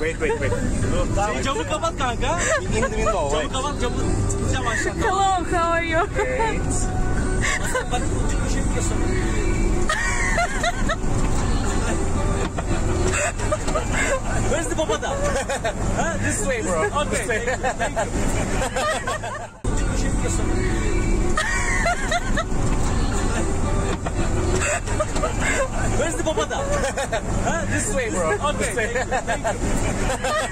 Wait, wait, wait. Şey, camı kapat kanka. In the window, Camı wait. kapat camı. Hello, how are you? Wait. Bak ucu bir şey biliyorsun. Where's the papada? Huh? This way, bro. Okay, This way. thank you, thank you. Where's the papada? Huh? This way, bro. Okay, This way. thank you, thank you.